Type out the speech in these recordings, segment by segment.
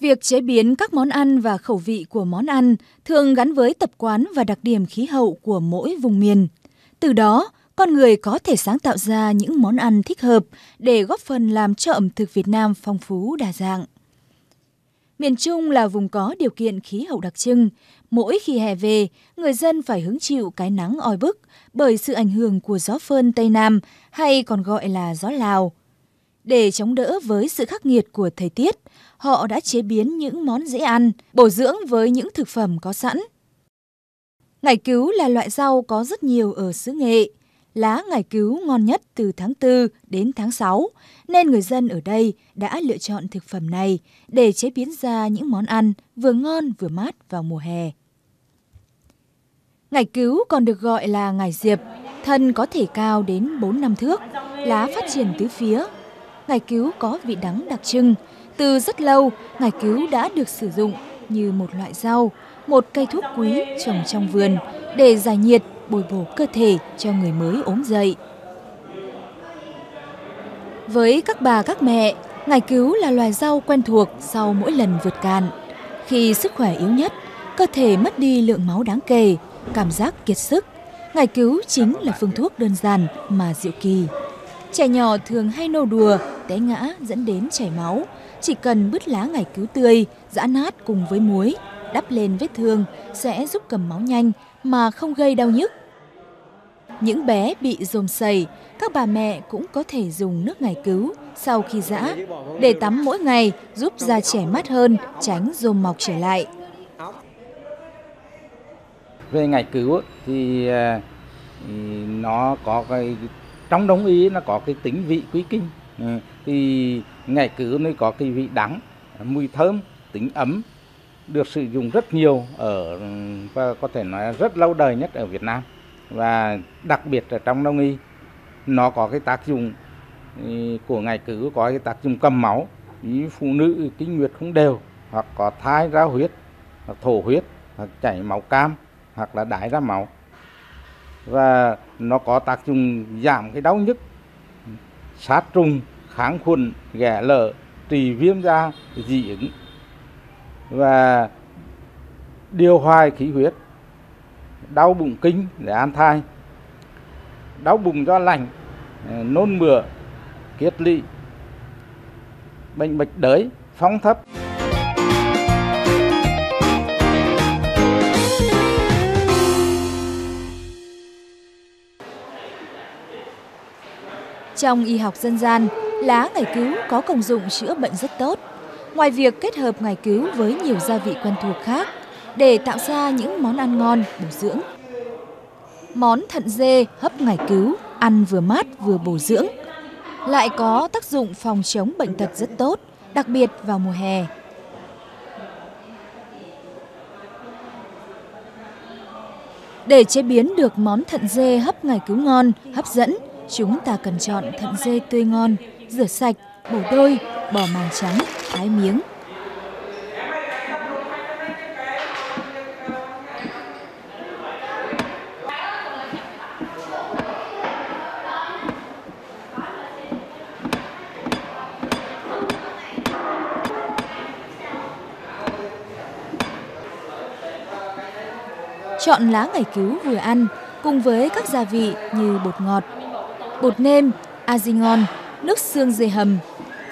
Việc chế biến các món ăn và khẩu vị của món ăn thường gắn với tập quán và đặc điểm khí hậu của mỗi vùng miền. Từ đó, con người có thể sáng tạo ra những món ăn thích hợp để góp phần làm cho ẩm thực Việt Nam phong phú đa dạng. Miền Trung là vùng có điều kiện khí hậu đặc trưng. Mỗi khi hè về, người dân phải hứng chịu cái nắng oi bức bởi sự ảnh hưởng của gió phơn Tây Nam hay còn gọi là gió Lào. Để chống đỡ với sự khắc nghiệt của thời tiết, họ đã chế biến những món dễ ăn, bổ dưỡng với những thực phẩm có sẵn. Ngải cứu là loại rau có rất nhiều ở xứ Nghệ. Lá ngải cứu ngon nhất từ tháng 4 đến tháng 6, nên người dân ở đây đã lựa chọn thực phẩm này để chế biến ra những món ăn vừa ngon vừa mát vào mùa hè. Ngải cứu còn được gọi là ngải diệp, thân có thể cao đến 4 năm thước, lá phát triển tứ phía. Ngải cứu có vị đắng đặc trưng, từ rất lâu ngải cứu đã được sử dụng như một loại rau, một cây thuốc quý trồng trong vườn để giải nhiệt, bồi bổ cơ thể cho người mới ốm dậy. Với các bà các mẹ, ngải cứu là loài rau quen thuộc sau mỗi lần vượt cạn. Khi sức khỏe yếu nhất, cơ thể mất đi lượng máu đáng kể, cảm giác kiệt sức, ngải cứu chính là phương thuốc đơn giản mà diệu kỳ. Trẻ nhỏ thường hay nô đùa, té ngã dẫn đến chảy máu. Chỉ cần bứt lá ngải cứu tươi, giã nát cùng với muối, đắp lên vết thương sẽ giúp cầm máu nhanh mà không gây đau nhức. Những bé bị rôm sầy, các bà mẹ cũng có thể dùng nước ngải cứu sau khi giã để tắm mỗi ngày giúp da trẻ mát hơn, tránh rôm mọc trở lại. Về ngải cứu à, thì, nó có cái trong đông y nó có cái tính vị quý kinh Ừ, thì ngải cứu nó có cái vị đắng, mùi thơm, tính ấm, được sử dụng rất nhiều ở, và có thể nói rất lâu đời nhất ở Việt Nam. Và đặc biệt là trong đông y, nó có cái tác dụng ừ, của ngải cứu có cái tác dụng cầm máu. Như phụ nữ kinh nguyệt không đều, hoặc có thai ra huyết, hoặc thổ huyết, hoặc chảy máu cam, hoặc là đái ra máu. Và nó có tác dụng giảm cái đau nhức sát trùng, kháng khuẩn, ghẻ lở trị viêm da, dị ứng và điều hòa khí huyết. Đau bụng kinh để an thai. Đau bụng do lạnh ờ, nôn mửa, kiết lỵ bệnh bạch đới, phong thấp. Trong y học dân gian, lá ngải cứu có công dụng chữa bệnh rất tốt. Ngoài việc kết hợp ngải cứu với nhiều gia vị quen thuộc khác để tạo ra những món ăn ngon, bổ dưỡng. Món thận dê hấp ngải cứu, ăn vừa mát vừa bổ dưỡng. Lại có tác dụng phòng chống bệnh tật rất tốt, đặc biệt vào mùa hè. Để chế biến được món thận dê hấp ngải cứu ngon, hấp dẫn, Chúng ta cần chọn thận dê tươi ngon, rửa sạch, bổ đôi, bỏ màng trắng, thái miếng. Chọn lá ngải cứu vừa ăn cùng với các gia vị như bột ngọt, bột nêm, aji ngon, nước xương dê hầm.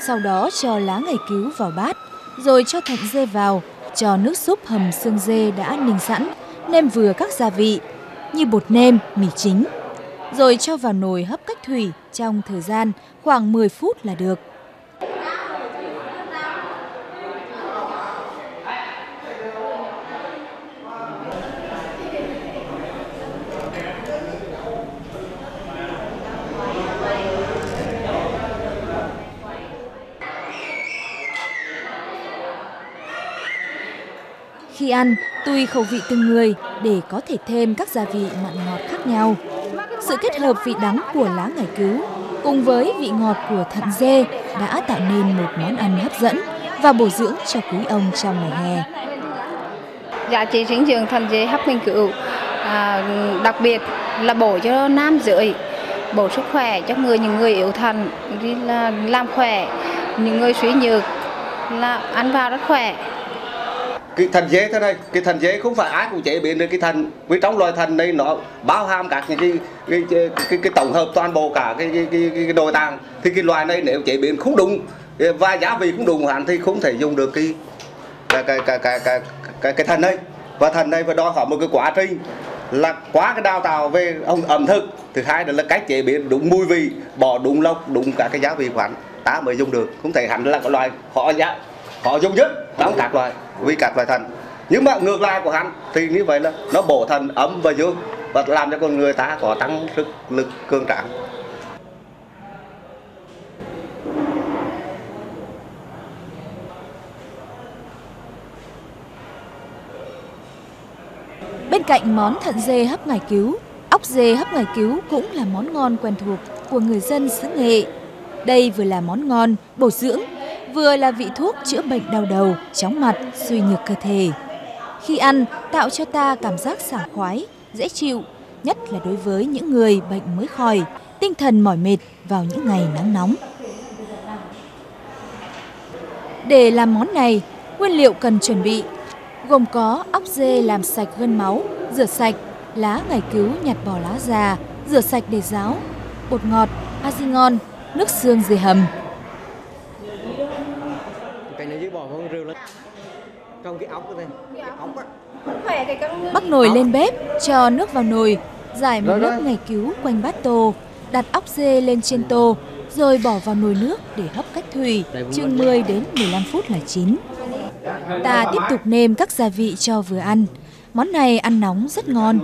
Sau đó cho lá ngải cứu vào bát, rồi cho thận dê vào, cho nước súp hầm xương dê đã ninh sẵn, nêm vừa các gia vị như bột nêm, mì chính. Rồi cho vào nồi hấp cách thủy trong thời gian khoảng 10 phút là được. Khi ăn, tùy khẩu vị từng người để có thể thêm các gia vị mặn ngọt khác nhau. Sự kết hợp vị đắng của lá ngải cứu cùng với vị ngọt của thận dê đã tạo nên một món ăn hấp dẫn và bổ dưỡng cho quý ông trong ngày hè. Giá trị dinh dưỡng thận dê hấp ngải cứu à, đặc biệt là bổ cho nam giới, bổ sức khỏe cho người những người yếu thận, là làm khỏe những người suy nhược là ăn vào rất khỏe cái thần dế thế này cái thần dế không phải ai cũng chế biến được cái thần vì trong loài thần này nó bao hàm các những cái cái cái, cái, cái tổng hợp toàn bộ cả cái cái, cái, cái, cái nội tạng thì cái loài này nếu chế biến không đúng và giá vị cũng đúng hạn thì không thể dùng được cái cái cái cái cái cái, cái, cái thần này và thần này phải đòi hỏi một cái quá trình là quá cái đào tạo về ông ẩm thực thứ hai là cách chế biến đúng mùi vị bỏ đúng lốc đúng cả cái giá vị khoản ta mới dùng được không thể hẳn là cái loài họ giá họ dùng nhất trong các loài vì các loài thần nhưng mà ngược lại của hắn thì như vậy là nó bổ thần ấm và dương và làm cho con người ta có tăng sức lực cường tráng Bên cạnh món thận dê hấp ngải cứu, ốc dê hấp ngải cứu cũng là món ngon quen thuộc của người dân xứ Nghệ. Đây vừa là món ngon, bổ dưỡng, vừa là vị thuốc chữa bệnh đau đầu, chóng mặt, suy nhược cơ thể. Khi ăn, tạo cho ta cảm giác sảng khoái, dễ chịu, nhất là đối với những người bệnh mới khỏi, tinh thần mỏi mệt vào những ngày nắng nóng. Để làm món này, nguyên liệu cần chuẩn bị gồm có ốc dê làm sạch gân máu, rửa sạch, lá ngải cứu nhặt bỏ lá già, rửa sạch để ráo, bột ngọt, azingon, nước xương dê hầm. Cái này dưới bò con rêu lên. Trong cái đây, cái ốc á. Bắc nồi lên bếp, cho nước vào nồi, giải một lớp ngải cứu quanh bát tô, đặt ốc dê lên trên tô, rồi bỏ vào nồi nước để hấp cách thủy, chừng 10 đến 15 phút là chín. Ta tiếp tục nêm các gia vị cho vừa ăn. Món này ăn nóng rất ngon.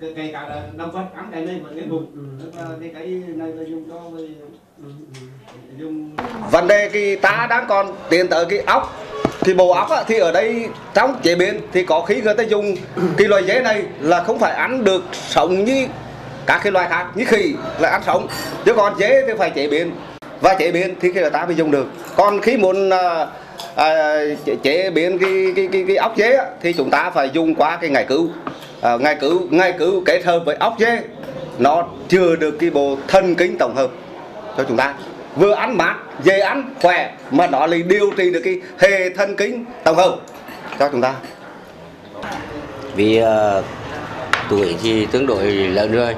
Cây cả năm cái này cái này là dùng cho vấn đề cái ta đang còn tiến tới cái ốc thì bộ ốc á, thì ở đây trong chế biến thì có khi người ta dùng. Cái loài dế này là không phải ăn được sống như các cái loài khác như khỉ là ăn sống. Chứ còn dế thì phải chế biến. Và chế biến thì khi người ta mới dùng được. Còn khi muốn uh, à, chế, chế biến cái cái cái, cái ốc dế á, thì chúng ta phải dùng qua cái ngày cứu. À, ngày cứu ngày cứu kết hợp với ốc dế nó chưa được cái bộ thần kinh tổng hợp cho chúng ta. Vừa ăn mát dễ ăn khỏe mà nó lại điều trị được cái hệ thần kinh tổng hợp cho chúng ta. Vì uh, tuổi thì tương đối lớn rồi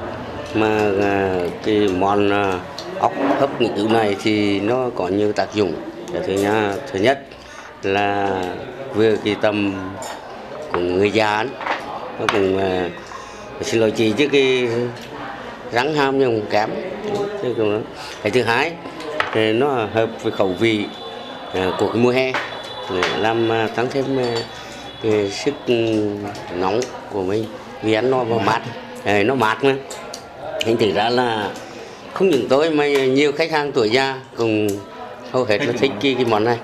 mà uh, cái món uh, ốc hấp nghị cứu này thì nó có nhiều tác dụng. Thứ nhất thứ nhất là vừa cái tâm của người già nó cũng uh, xin lỗi chị chứ cái rắn ham nhưng kém. Chứ cái thứ hai thì nó hợp với khẩu vị à, của cái mùa hè. Làm à, tăng thêm cái sức ừ, nóng của mình. Vì ăn nó mát nó mát mà. Thành thực ra là không những tôi mà nhiều khách hàng tuổi già cùng hầu hết là thích cái, cái món này.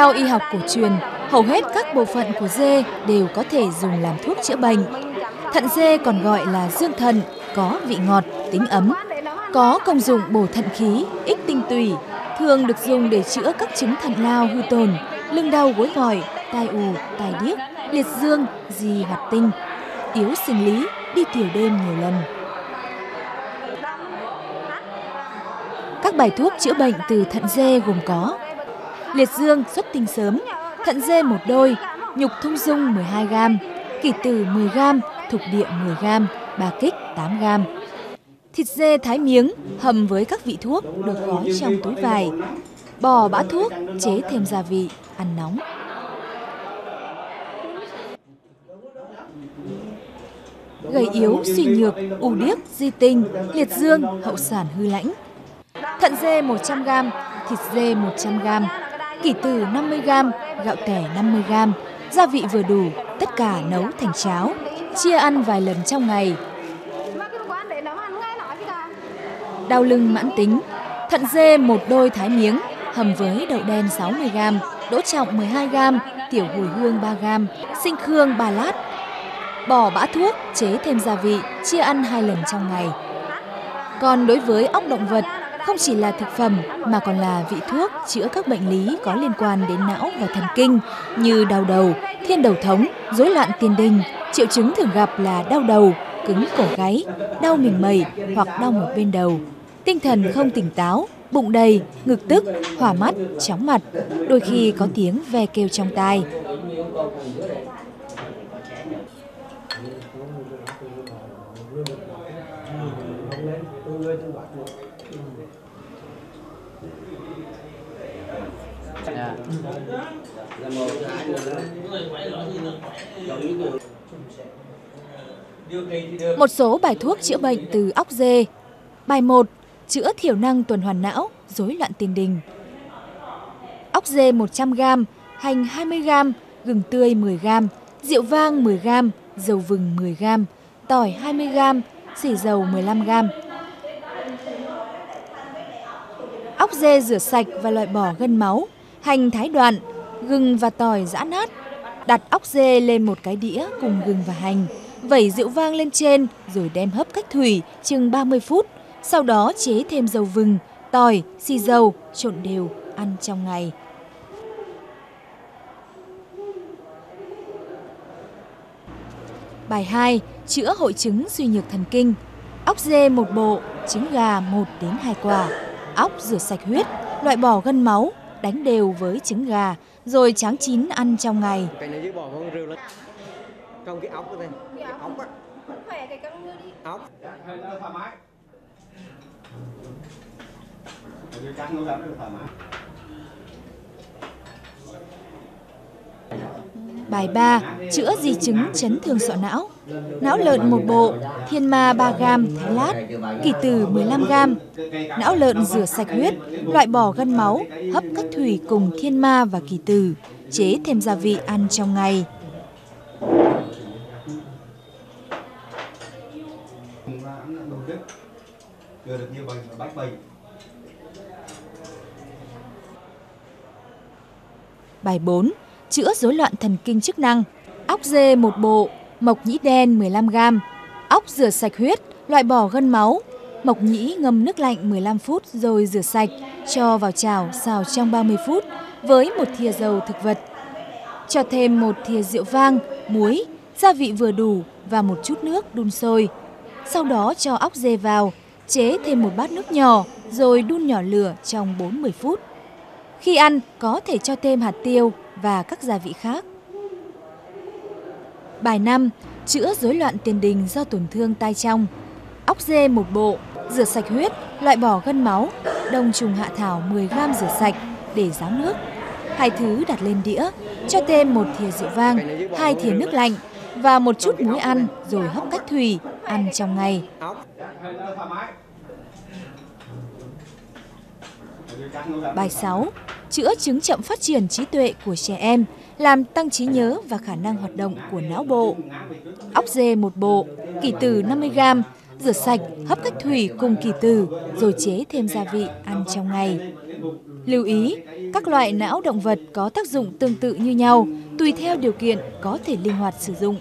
Theo y học cổ truyền, hầu hết các bộ phận của dê đều có thể dùng làm thuốc chữa bệnh. Thận dê còn gọi là dương thận, có vị ngọt, tính ấm, có công dụng bổ thận khí, ích tinh tủy, thường được dùng để chữa các chứng thận lao hư tồn, lưng đau gối vòi, tai ù, tai điếc, liệt dương, di hoạt tinh, yếu sinh lý, đi tiểu đêm nhiều lần. Các bài thuốc chữa bệnh từ thận dê gồm có liệt dương xuất tinh sớm, thận dê một đôi, nhục thông dung 12 g, kỷ tử 10 g, thục địa 10 g, bà kích 8 g. Thịt dê thái miếng hầm với các vị thuốc được gói trong túi vải. Bò bã thuốc chế thêm gia vị, ăn nóng. Gầy yếu, suy nhược, u điếc, di tinh, liệt dương, hậu sản hư lãnh. Thận dê 100g, thịt dê 100g, kỷ tử 50g, gạo tẻ 50g, gia vị vừa đủ, tất cả nấu thành cháo, chia ăn vài lần trong ngày. Đau lưng mãn tính, thận dê một đôi thái miếng, hầm với đậu đen 60g, đỗ trọng 12g, tiểu hồi hương 3g, sinh khương 3 lát. bỏ bã thuốc, chế thêm gia vị, chia ăn hai lần trong ngày. Còn đối với ốc động vật, không chỉ là thực phẩm mà còn là vị thuốc chữa các bệnh lý có liên quan đến não và thần kinh như đau đầu, thiên đầu thống, rối loạn tiền đình. Triệu chứng thường gặp là đau đầu, cứng cổ gáy, đau mình mẩy hoặc đau một bên đầu. Tinh thần không tỉnh táo, bụng đầy, ngực tức, hỏa mắt, chóng mặt, đôi khi có tiếng ve kêu trong tai. Dạ. Một số bài thuốc chữa bệnh từ óc dê. Bài 1. Chữa thiểu năng tuần hoàn não, rối loạn tiền đình. Óc dê 100g, hành 20g, gừng tươi 10g, rượu vang 10g, dầu vừng 10g, tỏi 20g, xỉ dầu 15g. Óc dê rửa sạch và loại bỏ gân máu, hành thái đoạn, gừng và tỏi giã nát. Đặt óc dê lên một cái đĩa cùng gừng và hành, vẩy rượu vang lên trên rồi đem hấp cách thủy chừng 30 phút. Sau đó chế thêm dầu vừng, tỏi, xì dầu, trộn đều, ăn trong ngày. Bài 2. Chữa hội chứng suy nhược thần kinh. Óc dê một bộ, trứng gà 1 đến 2 quả. Óc rửa sạch huyết, loại bỏ gân máu, đánh đều với trứng gà, rồi tráng chín ăn trong ngày. cái này dưới bò con rêu lên trong cái ốc đó đây cái ốc á Khỏe cái căng đưa đi. ốc Bài 3. Chữa di chứng chấn thương sọ não. Não lợn một bộ, thiên ma 3 g thái lát, kỳ tử 15 g. Não lợn rửa sạch huyết, loại bỏ gân máu, hấp cách thủy cùng thiên ma và kỳ tử, chế thêm gia vị ăn trong ngày. Bài 4. Chữa rối loạn thần kinh chức năng. ốc dê một bộ, mộc nhĩ đen 15g. ốc rửa sạch huyết, loại bỏ gân máu. Mộc nhĩ ngâm nước lạnh 15 phút rồi rửa sạch, cho vào chảo xào trong 30 phút với một thìa dầu thực vật. Cho thêm một thìa rượu vang, muối, gia vị vừa đủ và một chút nước đun sôi. Sau đó cho ốc dê vào, chế thêm một bát nước nhỏ rồi đun nhỏ lửa trong 40 phút. Khi ăn có thể cho thêm hạt tiêu và các gia vị khác. Bài 5. Chữa rối loạn tiền đình do tổn thương tai trong. Óc dê một bộ, rửa sạch huyết, loại bỏ gân máu, đông trùng hạ thảo 10g rửa sạch để ráo nước. Hai thứ đặt lên đĩa, cho thêm một thìa rượu vang, hai thìa nước lạnh và một chút muối ăn rồi hấp cách thủy, ăn trong ngày. Bài 6. Chữa chứng chậm phát triển trí tuệ của trẻ em, làm tăng trí nhớ và khả năng hoạt động của não bộ. Óc dê một bộ, kỳ từ 50g, rửa sạch, hấp cách thủy cùng kỳ từ, rồi chế thêm gia vị ăn trong ngày. Lưu ý, các loại não động vật có tác dụng tương tự như nhau, tùy theo điều kiện có thể linh hoạt sử dụng.